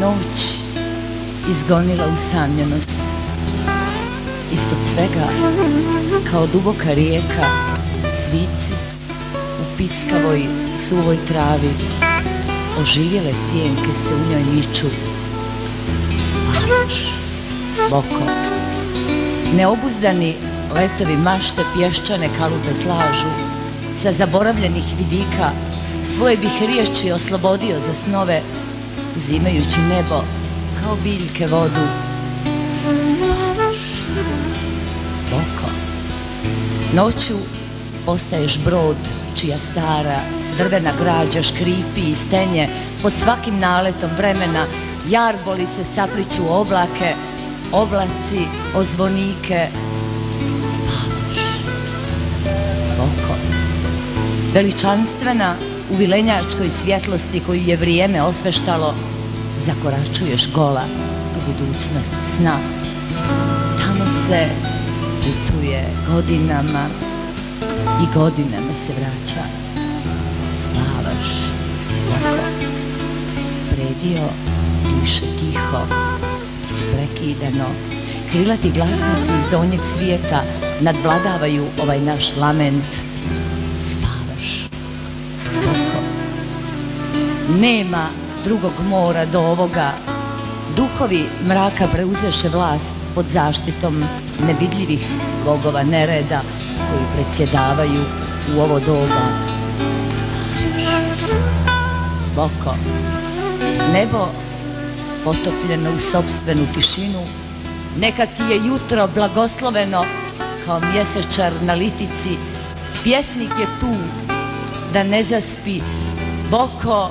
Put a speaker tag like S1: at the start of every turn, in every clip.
S1: noć izgonila usamljenost. Ispod svega, kao duboka rijeka, svici u piskavoj, suvoj travi, oživjele sjenke se u njoj miču. Spavaš, boko. Neobuzdani letovi mašte pješčane kalube slažu, sa zaboravljenih vidika svoje bih riječi oslobodio za snove, uzimajući nebo kao biljke vodu. Spavaš, boko. Noću postaješ brod čija stara drvena građa škripi i stenje pod svakim naletom vremena jarboli se sapliću u oblake, oblaci ozvonike. Spavaš, boko. Veličanstvena u vilenjačkoj svjetlosti koju je vrijeme osveštalo, zakoračuješ gola u budućnost sna. Tamo se putuje godinama i godinama se vraća. Spavaš, lako. Predio diše tiho, sprekidano. Krilati glasnici iz donjeg svijeta nadvladavaju ovaj naš lament. Spavaš, Nema drugog mora do ovoga. Duhovi mraka preuzeše vlast pod zaštitom nevidljivih bogova nereda koji predsjedavaju u ovo doba. Boko, nebo potopljeno u sobstvenu tišinu, neka ti je jutro blagosloveno kao mjesečar na litici, pjesnik je tu da ne zaspi, Boko,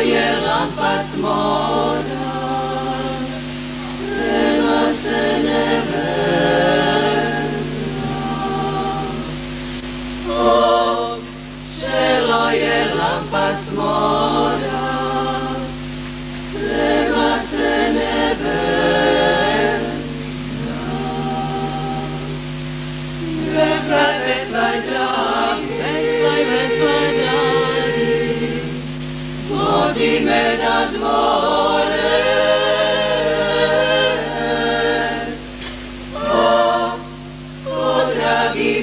S2: čelo je lampa s mora, sprema se neverna. O, čelo je lampa s mora, sprema se neverna. Veslaj, veslaj, dragi, zime nad morem.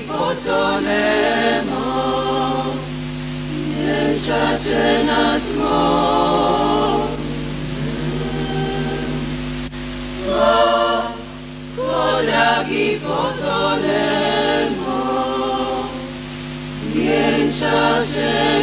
S2: potonemo, męczacze nas O, kodragi potonemo, męczacze